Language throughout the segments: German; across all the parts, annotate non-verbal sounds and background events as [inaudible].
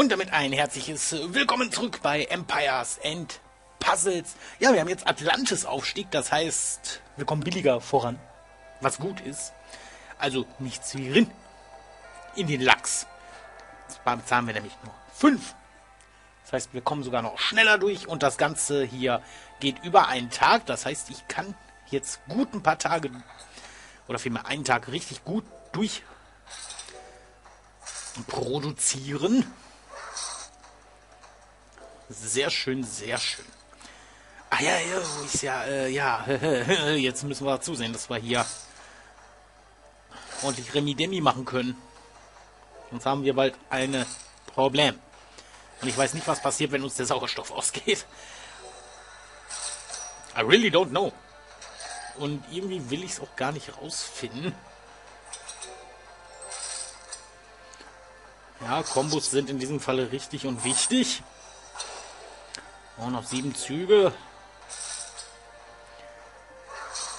Und damit ein herzliches Willkommen zurück bei Empires and Puzzles. Ja, wir haben jetzt Atlantis-Aufstieg, das heißt, wir kommen billiger voran, was gut ist. Also nichts wie Rinn in den Lachs. Jetzt zahlen wir nämlich nur 5. Das heißt, wir kommen sogar noch schneller durch und das Ganze hier geht über einen Tag. Das heißt, ich kann jetzt gut ein paar Tage oder vielmehr einen Tag richtig gut durch produzieren. Sehr schön, sehr schön. Ah ja, ja, ist ja, äh, ja, [laughs] jetzt müssen wir zusehen, dass wir hier ordentlich Remi-Demi machen können. Sonst haben wir bald ein Problem. Und ich weiß nicht, was passiert, wenn uns der Sauerstoff ausgeht. I really don't know. Und irgendwie will ich es auch gar nicht rausfinden. Ja, Kombos sind in diesem Falle richtig und wichtig. Oh, noch sieben Züge.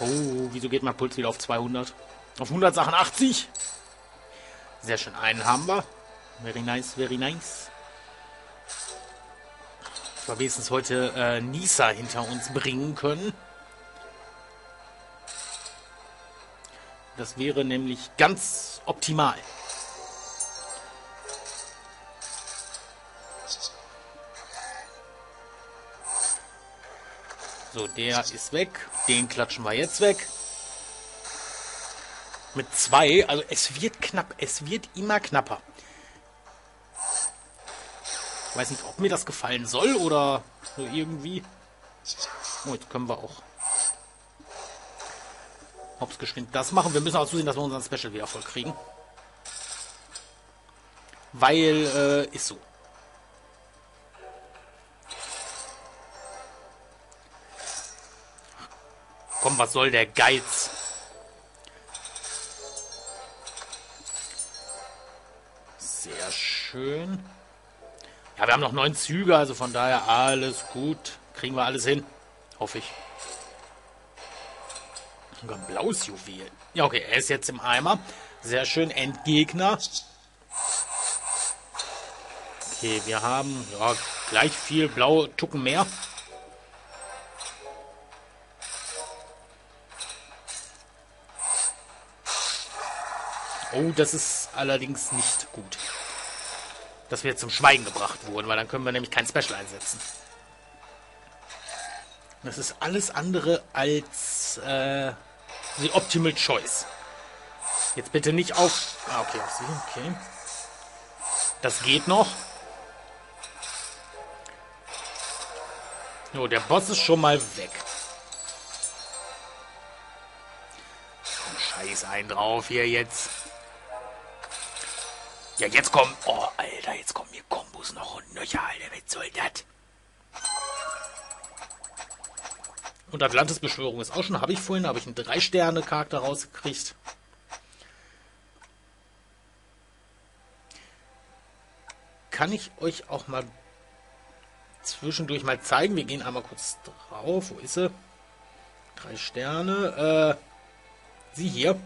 Oh, wieso geht mein Puls wieder auf 200? Auf 180. Sehr schön, einen haben wir. Very nice, very nice. Ich war wenigstens heute äh, Nisa hinter uns bringen können. Das wäre nämlich ganz optimal. So, der ist weg. Den klatschen wir jetzt weg. Mit zwei, also es wird knapp. Es wird immer knapper. Ich weiß nicht, ob mir das gefallen soll oder so irgendwie. Oh, jetzt können wir auch Hops geschwind das machen. Wir müssen auch zusehen, dass wir unseren Special wieder voll kriegen. Weil, äh, ist so. Komm, was soll der Geiz? Sehr schön. Ja, wir haben noch neun Züge, also von daher alles gut. Kriegen wir alles hin. Hoffe ich. Sogar ein blaues Juwel. Ja, okay, er ist jetzt im Eimer. Sehr schön. Endgegner. Okay, wir haben ja, gleich viel blaue Tucken mehr. Oh, das ist allerdings nicht gut. Dass wir zum Schweigen gebracht wurden, weil dann können wir nämlich kein Special einsetzen. Das ist alles andere als äh, die Optimal Choice. Jetzt bitte nicht auf... Ah, okay, auf sie. Okay. Das geht noch. So, der Boss ist schon mal weg. Scheiß ein drauf hier jetzt. Ja, jetzt kommen... Oh, Alter, jetzt kommen hier Kombos noch und nöcher, Alter. Was soll das? Und Atlantis-Beschwörung ist auch schon, habe ich vorhin, habe ich einen 3-Sterne-Charakter rausgekriegt. Kann ich euch auch mal zwischendurch mal zeigen. Wir gehen einmal kurz drauf. Wo ist sie? Drei Sterne. Äh, sie hier.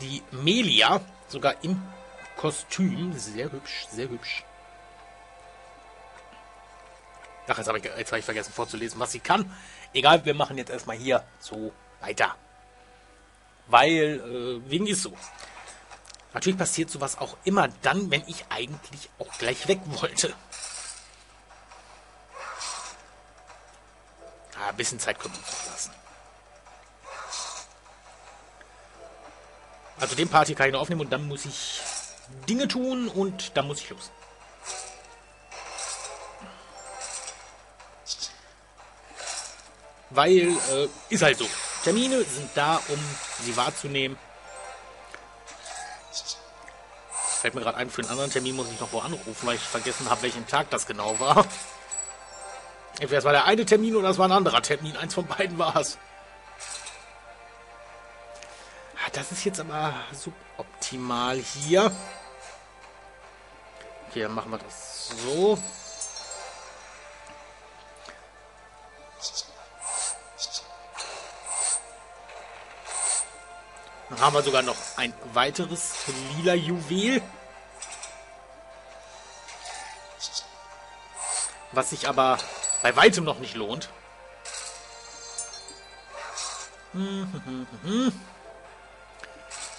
Die Melia Sogar im Kostüm. Sehr hübsch, sehr hübsch. Ach, jetzt habe ich, hab ich vergessen vorzulesen, was sie kann. Egal, wir machen jetzt erstmal hier so weiter. Weil, äh, wegen ist so. Natürlich passiert sowas auch immer dann, wenn ich eigentlich auch gleich weg wollte. Ah, ein bisschen Zeit können wir uns lassen. Also den Part hier kann ich noch aufnehmen und dann muss ich Dinge tun und dann muss ich los. Weil, äh, ist halt so. Termine sind da, um sie wahrzunehmen. Fällt mir gerade ein, für einen anderen Termin muss ich noch wo anrufen, weil ich vergessen habe, welchen Tag das genau war. Entweder es war der eine Termin oder es war ein anderer Termin. Eins von beiden war es das ist jetzt aber suboptimal hier. Okay, dann machen wir das so. Dann haben wir sogar noch ein weiteres lila Juwel. Was sich aber bei weitem noch nicht lohnt. Hm, hm, hm, hm. hm.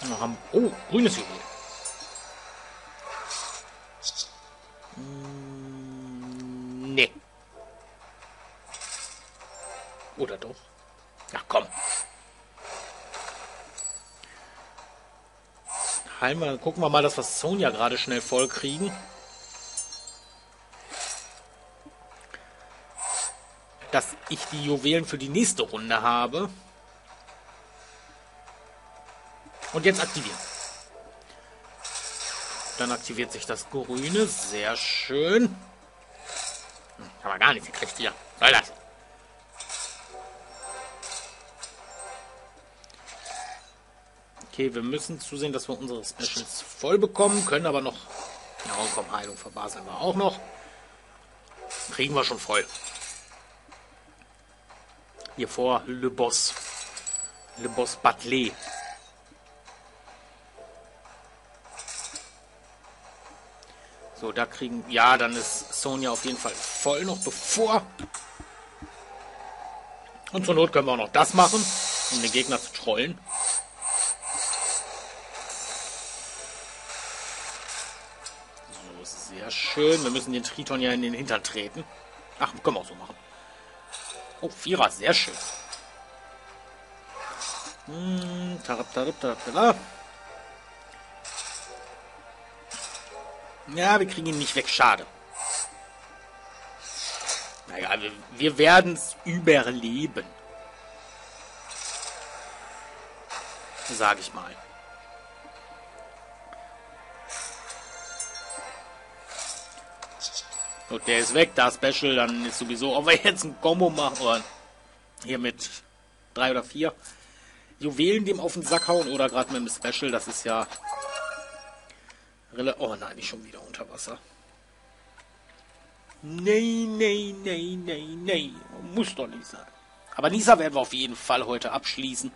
Wir haben, oh, grünes Juwel. Hm, nee. Oder doch? Ach komm. Heilen wir, gucken wir mal, dass wir Sonja gerade schnell voll kriegen. Dass ich die Juwelen für die nächste Runde habe. Und jetzt aktivieren. Dann aktiviert sich das Grüne. Sehr schön. Hm, haben gar nichts gekriegt hier. Soll das? Okay, wir müssen zusehen, dass wir unsere Specials voll bekommen, können aber noch... Ja, komm, Heilung verbaseln wir auch noch. Kriegen wir schon voll. Hier vor Le Boss. Le Boss Batlet. So, da kriegen... Ja, dann ist Sonja auf jeden Fall voll noch bevor... Und zur Not können wir auch noch das machen, um den Gegner zu trollen. Sehr schön. Wir müssen den Triton ja in den Hintern treten. Ach, können wir auch so machen. Oh, Vierer, sehr schön. Hm, tarab, tarab, tarab, tarab. Ja, wir kriegen ihn nicht weg. Schade. Naja, wir, wir werden es überleben. Sag ich mal. Und der ist weg, da Special, dann ist sowieso, ob wir jetzt ein Combo machen, oder hier mit drei oder vier Juwelen dem auf den Sack hauen oder gerade mit dem Special, das ist ja Oh nein, nicht schon wieder unter Wasser. Nee, nee, nee, nee, nee. Muss doch nicht sein. Aber Nisa werden wir auf jeden Fall heute abschließen.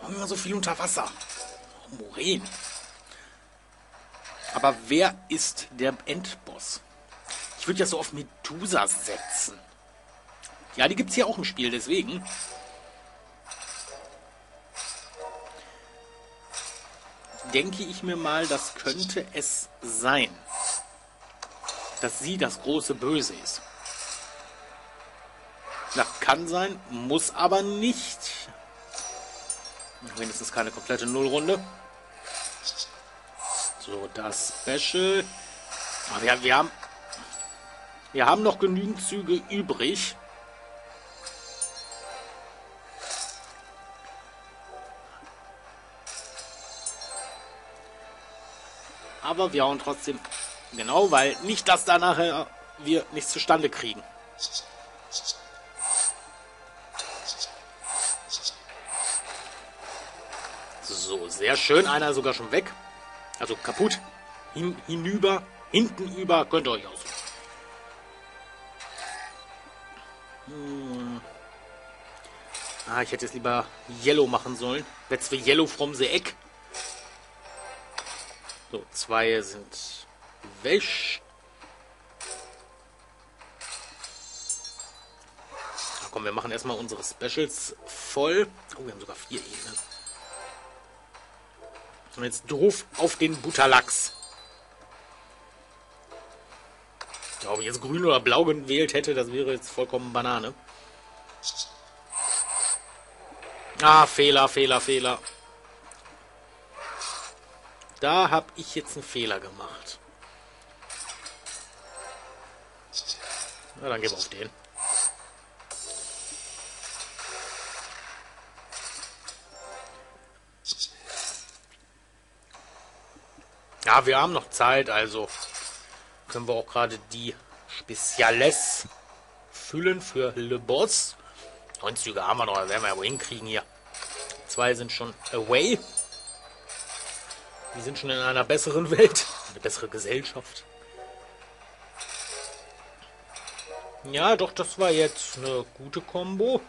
Warum immer so viel unter Wasser? Oh, Moren. Aber wer ist der Endboss? Ich würde ja so auf Medusa setzen. Ja, die gibt es hier auch im Spiel, deswegen. Denke ich mir mal, das könnte es sein. Dass sie das große Böse ist. Na, kann sein, muss aber nicht. Wenigstens keine komplette Nullrunde. So, das Special. Aber wir, wir, haben, wir haben noch genügend Züge übrig. Aber wir hauen trotzdem genau, weil nicht, dass da nachher wir nichts zustande kriegen. So, sehr schön. Einer sogar schon weg. Also kaputt. Hin, hinüber, hinten über, könnt ihr euch aussuchen. Hm. Ah, ich hätte es lieber Yellow machen sollen. That's the Yellow from the Egg. So, zwei sind weg. Komm, wir machen erstmal unsere Specials voll. Oh, wir haben sogar vier Ebenen. Und jetzt doof auf den Butterlachs. Ja, ob ich jetzt grün oder blau gewählt hätte, das wäre jetzt vollkommen Banane. Ah, Fehler, Fehler, Fehler. Da habe ich jetzt einen Fehler gemacht. Na, dann gehen wir auf den. Ja, wir haben noch Zeit, also können wir auch gerade die Speziales füllen für Le Boss. 90 Züge haben wir noch, werden wir ja wohl hinkriegen hier. Zwei sind schon away. Die sind schon in einer besseren Welt, [laughs] eine bessere Gesellschaft. Ja, doch, das war jetzt eine gute Combo.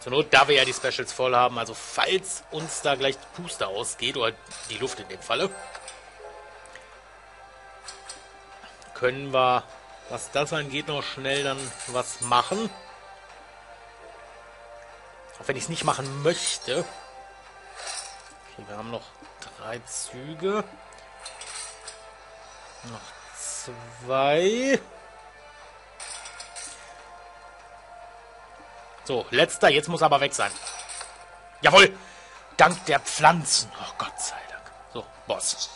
Zur Not, da wir ja die Specials voll haben, also falls uns da gleich die Puste ausgeht, oder die Luft in dem Falle, können wir, was das angeht, noch schnell dann was machen. Auch wenn ich es nicht machen möchte. Okay, wir haben noch drei Züge. Noch zwei. So, letzter. Jetzt muss aber weg sein. Jawohl. Dank der Pflanzen. Oh Gott sei Dank. So, Boss.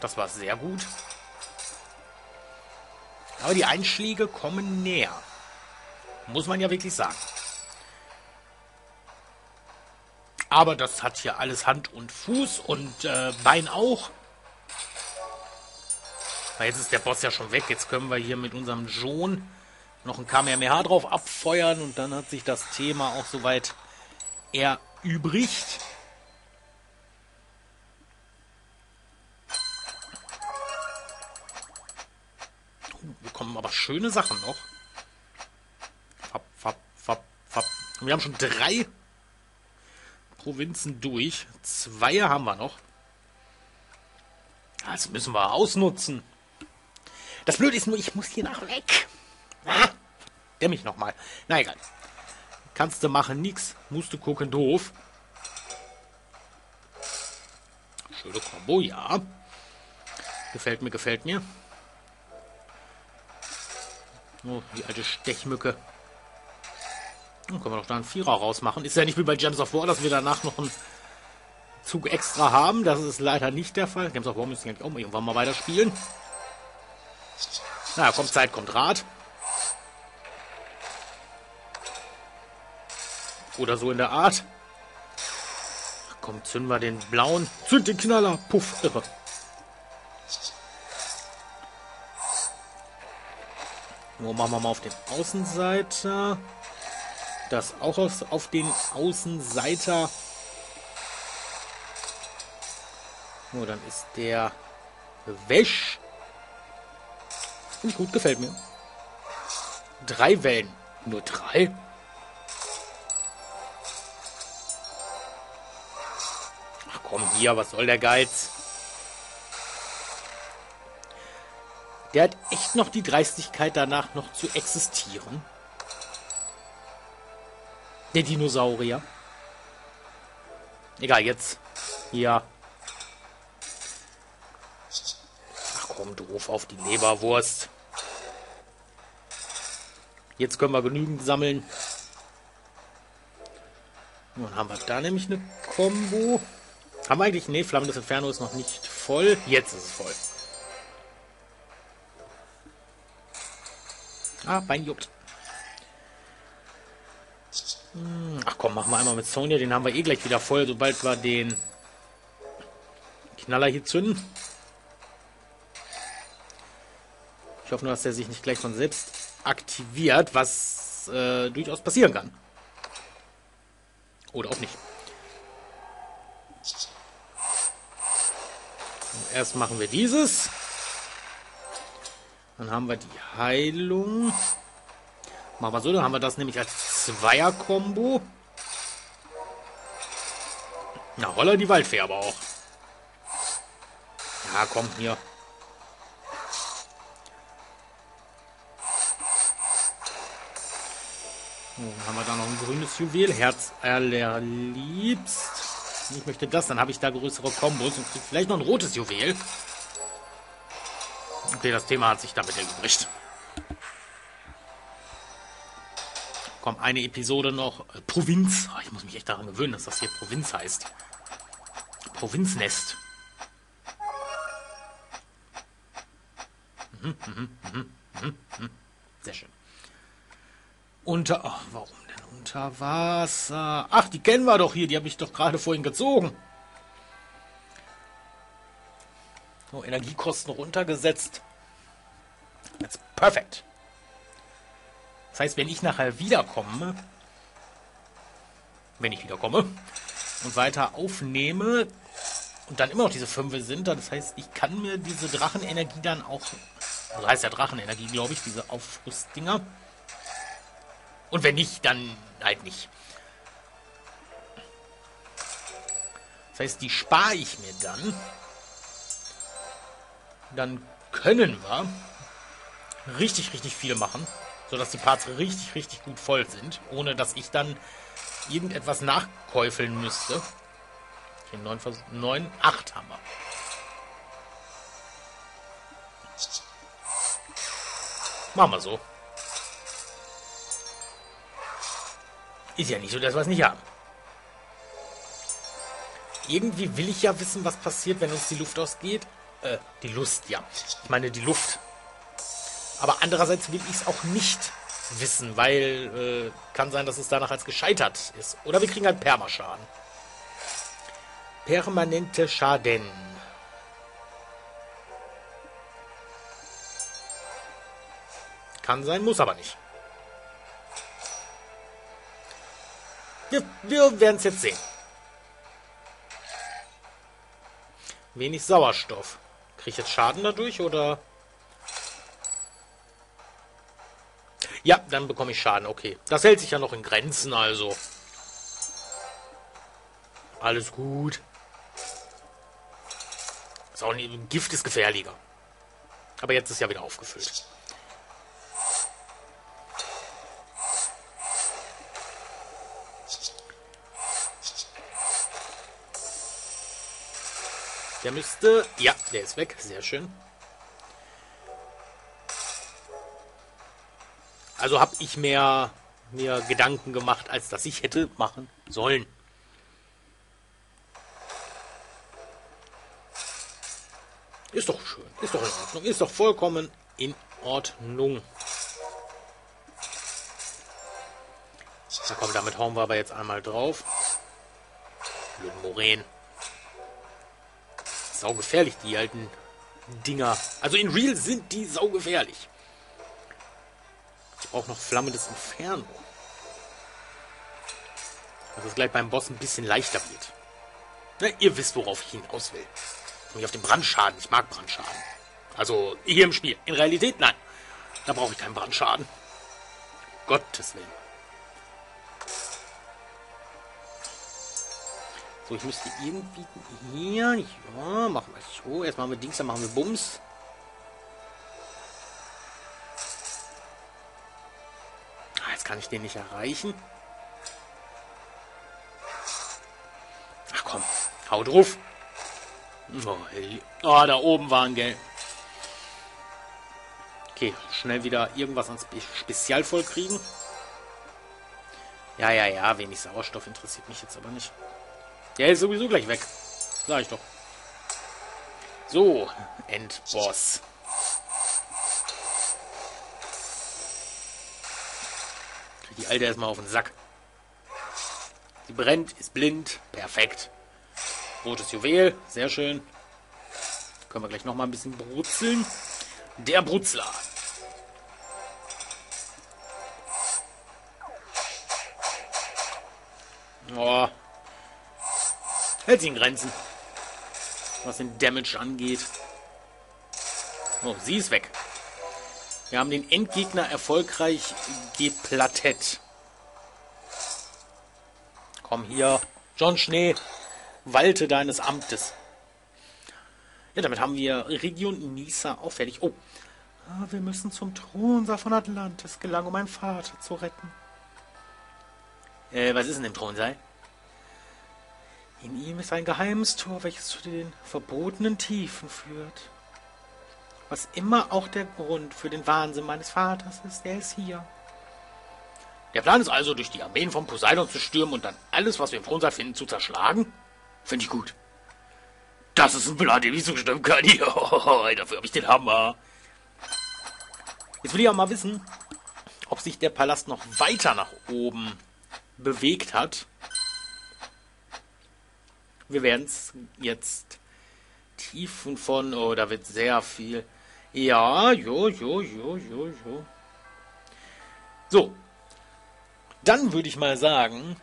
Das war sehr gut. Aber die Einschläge kommen näher. Muss man ja wirklich sagen. Aber das hat hier alles Hand und Fuß und äh, Bein auch. Weil jetzt ist der Boss ja schon weg. Jetzt können wir hier mit unserem John noch ein Kamehameha drauf abfeuern und dann hat sich das Thema auch soweit erübrigt. Aber schöne Sachen noch. Fab, fab, fab. Und wir haben schon drei Provinzen durch. Zwei haben wir noch. Das müssen wir ausnutzen. Das Blöde ist nur, ich muss hier nach weg. Ah, der mich nochmal. Na egal. Kannst du machen, nix. Musst du gucken, doof. Schöne Kombo, ja. Gefällt mir, gefällt mir. Oh, die alte Stechmücke. Dann können wir doch da einen Vierer rausmachen. Ist ja nicht wie bei Gems of War, dass wir danach noch einen Zug extra haben. Das ist leider nicht der Fall. Gems of War müssen wir auch irgendwann mal weiterspielen. Na, kommt Zeit, kommt Rat. Oder so in der Art. Ach, komm, zünden wir den blauen. Zünd den Knaller. Puff, irre. Nur machen wir mal auf den Außenseiter. Das auch auf den Außenseiter. Nur dann ist der Wäsch. Ich gut, gefällt mir. Drei Wellen. Nur drei? Ach komm hier, was soll der Geiz? Der hat echt noch die Dreistigkeit danach noch zu existieren. Der Dinosaurier. Egal, jetzt. Hier. Ach komm, doof auf die Leberwurst. Jetzt können wir genügend sammeln. Nun haben wir da nämlich eine Combo. Haben wir eigentlich... Ne, Flammen des Inferno ist noch nicht voll. Jetzt ist es voll. Ah, Bein juckt. Hm, ach komm, machen wir einmal mit Sonja. Den haben wir eh gleich wieder voll, sobald wir den Knaller hier zünden. Ich hoffe nur, dass der sich nicht gleich von selbst aktiviert, was äh, durchaus passieren kann. Oder auch nicht. Erst machen wir dieses. Dann haben wir die Heilung. Machen wir so, dann haben wir das nämlich als Zweier-Kombo. Na, holla die Waldfee aber auch. Ja, komm, hier. dann haben wir da noch ein grünes Juwel. Herz allerliebst. Ich möchte das, dann habe ich da größere Kombos und vielleicht noch ein rotes Juwel. Okay, das Thema hat sich damit erübrigt. Komm, eine Episode noch. Äh, Provinz. Oh, ich muss mich echt daran gewöhnen, dass das hier Provinz heißt. Provinznest. Mhm, mhm, mhm, mhm, mhm. Sehr schön. Unter. Ach, warum denn unter Wasser? Ach, die kennen wir doch hier. Die habe ich doch gerade vorhin gezogen. So, Energiekosten runtergesetzt. That's perfect. Das heißt, wenn ich nachher wiederkomme, wenn ich wiederkomme und weiter aufnehme, und dann immer noch diese 5 sind, das heißt, ich kann mir diese Drachenenergie dann auch, also heißt ja Drachenenergie, glaube ich, diese Aufrüstdinger. Und wenn nicht, dann halt nicht. Das heißt, die spare ich mir dann. Dann können wir richtig, richtig viel machen, sodass die Parts richtig, richtig gut voll sind, ohne dass ich dann irgendetwas nachkäufeln müsste. Okay, 9, 9 8 haben wir. Machen wir so. Ist ja nicht so, dass wir es nicht haben. Irgendwie will ich ja wissen, was passiert, wenn uns die Luft ausgeht. Äh, die Lust, ja. Ich meine die Luft. Aber andererseits will ich es auch nicht wissen, weil äh, kann sein, dass es danach als gescheitert ist. Oder wir kriegen halt Permaschaden. Permanente Schaden. Kann sein, muss aber nicht. Wir, wir werden es jetzt sehen. Wenig Sauerstoff. Kriege ich jetzt Schaden dadurch oder... Ja, dann bekomme ich Schaden. Okay. Das hält sich ja noch in Grenzen, also. Alles gut. Ist auch nicht, Gift ist gefährlicher. Aber jetzt ist ja wieder aufgefüllt. Der müsste... Ja, der ist weg. Sehr schön. Also habe ich mehr mir Gedanken gemacht, als dass ich hätte machen sollen. Ist doch schön. Ist doch in Ordnung. Ist doch vollkommen in Ordnung. Na komm, damit hauen wir aber jetzt einmal drauf. Blöden Moränen. Saugefährlich, die alten Dinger. Also in Real sind die saugefährlich. Ich brauche noch flammendes Inferno. Dass es gleich beim Boss ein bisschen leichter wird. Na, ihr wisst, worauf ich hinaus will. Nicht auf den Brandschaden. Ich mag Brandschaden. Also hier im Spiel. In Realität, nein. Da brauche ich keinen Brandschaden. Gottes Willen. So, ich müsste irgendwie hier, ja, machen wir so. Erst machen wir Dings, dann machen wir Bums. Ah, jetzt kann ich den nicht erreichen. Ach komm, hau drauf. Oh, oh da oben waren, gell. Okay, schnell wieder irgendwas ans Spezial voll kriegen. Ja, ja, ja, wenig Sauerstoff interessiert mich jetzt aber nicht. Der ist sowieso gleich weg. Sag ich doch. So, Endboss. Krieg die Alte erstmal auf den Sack. Sie brennt, ist blind. Perfekt. Rotes Juwel, sehr schön. Können wir gleich noch mal ein bisschen brutzeln. Der Brutzler. Oh, hält sich in Grenzen. Was den Damage angeht. Oh, sie ist weg. Wir haben den Endgegner erfolgreich geplattet. Komm hier. John Schnee, walte deines Amtes. Ja, damit haben wir Region Nisa auch fertig. Oh, ah, wir müssen zum Thronsaal von Atlantis gelangen, um meinen Vater zu retten. Äh, was ist in dem Thronsaal? In ihm ist ein geheimes Tor, welches zu den verbotenen Tiefen führt. Was immer auch der Grund für den Wahnsinn meines Vaters ist, er ist hier. Der Plan ist also, durch die Armeen von Poseidon zu stürmen und dann alles, was wir im Thronsaal finden, zu zerschlagen? Finde ich gut. Das ist ein Plan, den ich zustimmen kann. [laughs] Ja, dafür habe ich den Hammer. Jetzt will ich auch mal wissen, ob sich der Palast noch weiter nach oben bewegt hat. Wir werden es jetzt Tiefen von, oh, da wird sehr viel. Ja, jo, jo, jo, jo, jo. So. Dann würde ich mal sagen,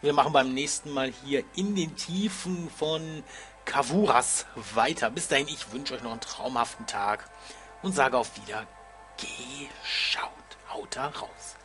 wir machen beim nächsten Mal hier in den Tiefen von Kavuras weiter. Bis dahin, ich wünsche euch noch einen traumhaften Tag und sage auf wieder, geschaut. Haut da raus.